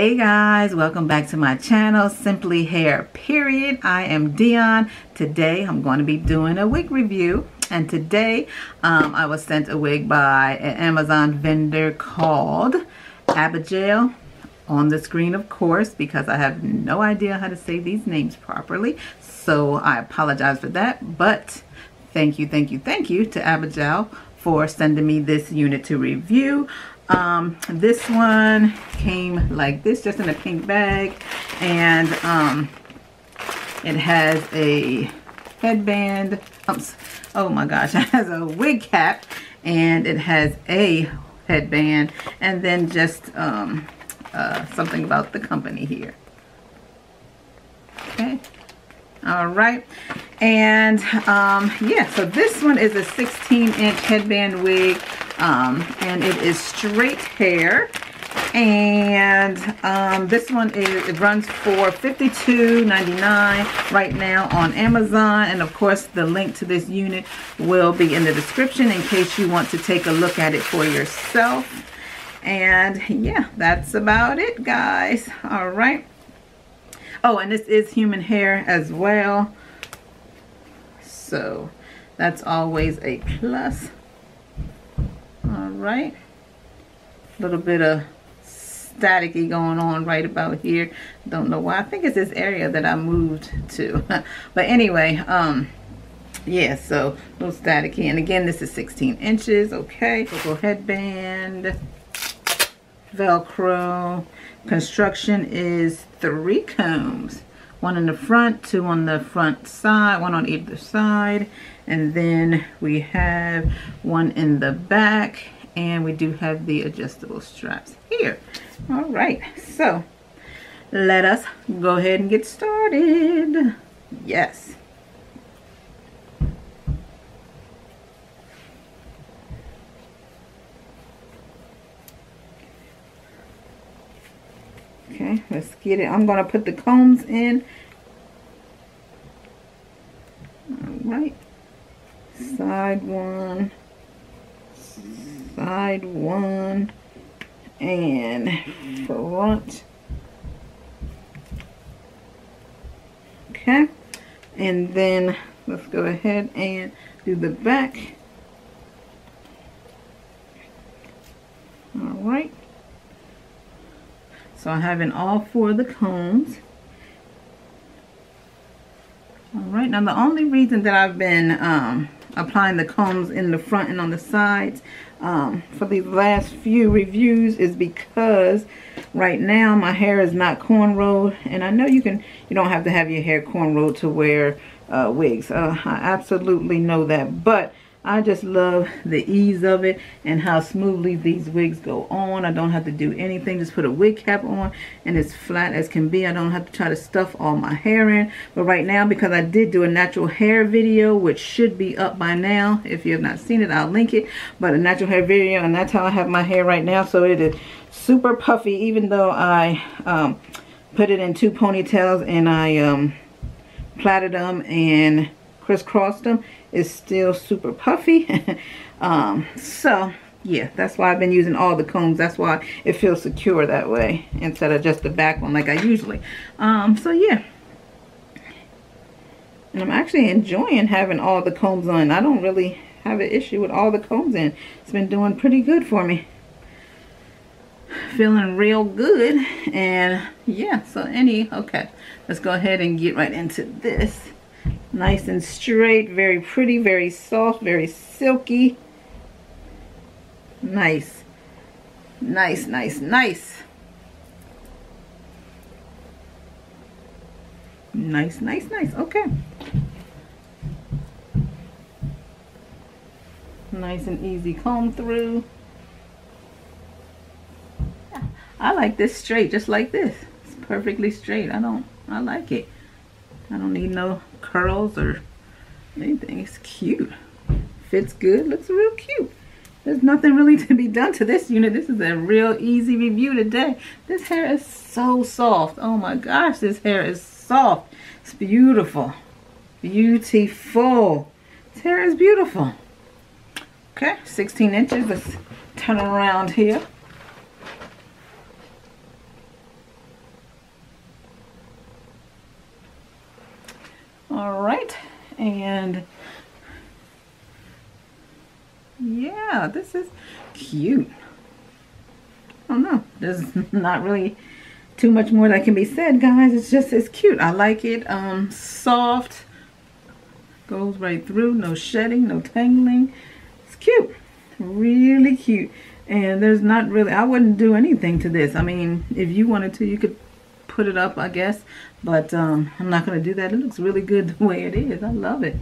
Hey guys, welcome back to my channel, Simply Hair Period. I am Dionne. Today I'm going to be doing a wig review. And today um, I was sent a wig by an Amazon vendor called Abijale. On the screen, of course, because I have no idea how to say these names properly. So I apologize for that. But thank you, thank you, thank you to Abijale for sending me this unit to review. Um, this one came like this, just in a pink bag. And um, it has a headband. Oops. Oh my gosh, it has a wig cap. And it has a headband. And then just um, uh, something about the company here. Okay. All right. And um, yeah, so this one is a 16 inch headband wig um, and it is straight hair. And um, this one is it runs for $52.99 right now on Amazon. And of course, the link to this unit will be in the description in case you want to take a look at it for yourself. And yeah, that's about it, guys. All right. Oh, and this is human hair as well. So that's always a plus right? A little bit of staticky going on right about here. Don't know why. I think it's this area that I moved to. But anyway um yeah so a little staticky. And again this is 16 inches okay? Little headband velcro. Construction is three combs. One in the front two on the front side one on either side. And then we have one in the back and we do have the adjustable straps here. All right so let us go ahead and get started. Yes. Okay let's get it. I'm gonna put the combs in. All right. Side one, side one, and front. Okay, and then let's go ahead and do the back. All right. So I'm having all four of the cones All right, now the only reason that I've been um, applying the combs in the front and on the sides um, for these last few reviews is because right now my hair is not cornrowed and I know you can you don't have to have your hair cornrowed to wear uh, wigs. Uh, I absolutely know that but I just love the ease of it and how smoothly these wigs go on. I don't have to do anything. Just put a wig cap on and it's flat as can be. I don't have to try to stuff all my hair in. But right now, because I did do a natural hair video, which should be up by now. If you have not seen it, I'll link it. But a natural hair video, and that's how I have my hair right now. So it is super puffy, even though I um, put it in two ponytails and I um, plaited them and crisscrossed them is still super puffy. um, so yeah, that's why I've been using all the combs. That's why it feels secure that way instead of just the back one like I usually. Um, so yeah. And I'm actually enjoying having all the combs on. I don't really have an issue with all the combs in. It's been doing pretty good for me. Feeling real good. And yeah, so any, okay. Let's go ahead and get right into this. Nice and straight, very pretty, very soft, very silky. Nice. Nice, nice, nice. Nice, nice, nice. Okay. Nice and easy comb through. I like this straight, just like this. It's perfectly straight. I don't, I like it. I don't need no curls or anything. It's cute. Fits good. Looks real cute. There's nothing really to be done to this unit. This is a real easy review today. This hair is so soft. Oh my gosh, this hair is soft. It's beautiful. Beautiful. This hair is beautiful. Okay, 16 inches. Let's turn around here. All right. And yeah, this is cute. I don't know. There's not really too much more that can be said, guys. It's just, it's cute. I like it. Um, soft. Goes right through. No shedding, no tangling. It's cute. Really cute. And there's not really, I wouldn't do anything to this. I mean, if you wanted to, you could put it up, I guess. But um, I'm not going to do that. It looks really good the way it is. I love it.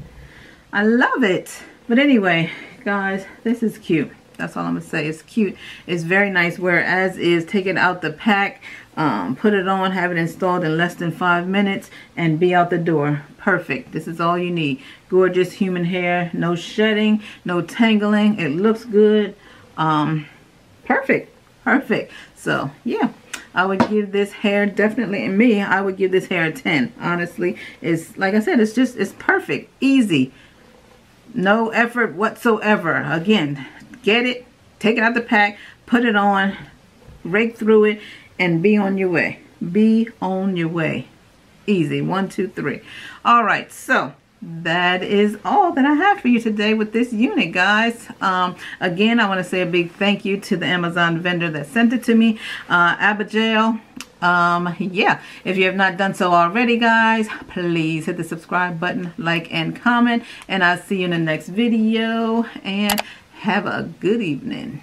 I love it. But anyway, guys, this is cute. That's all I'm going to say. It's cute. It's very nice. Whereas is take it out the pack, um, put it on, have it installed in less than five minutes, and be out the door. Perfect. This is all you need. Gorgeous human hair. No shedding. No tangling. It looks good. Um, perfect. Perfect. So, yeah. I would give this hair definitely, in me, I would give this hair a 10. Honestly, it's like I said, it's just, it's perfect. Easy. No effort whatsoever. Again, get it, take it out the pack, put it on, rake through it, and be on your way. Be on your way. Easy. One, two, three. All right. So that is all that I have for you today with this unit, guys. Um, again, I want to say a big thank you to the Amazon vendor that sent it to me, uh, Abijale. Um, yeah, if you have not done so already, guys, please hit the subscribe button, like, and comment. And I'll see you in the next video. And have a good evening.